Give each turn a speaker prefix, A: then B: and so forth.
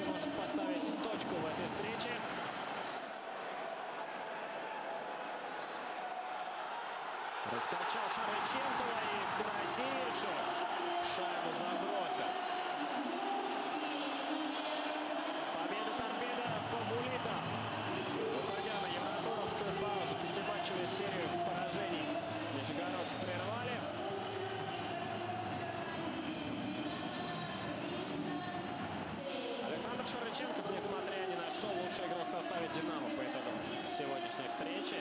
A: Левандовский может поставить точку в этой встрече. Раскачал Шарыченкова и красивейше шайбу забросил. Победа торпеда Бабулита. Уходя на евротуровскую паузу, пятиматчевую серию Шарыченков, несмотря ни на что, лучший игрок в составе «Динамо» по итогам сегодняшней встречи.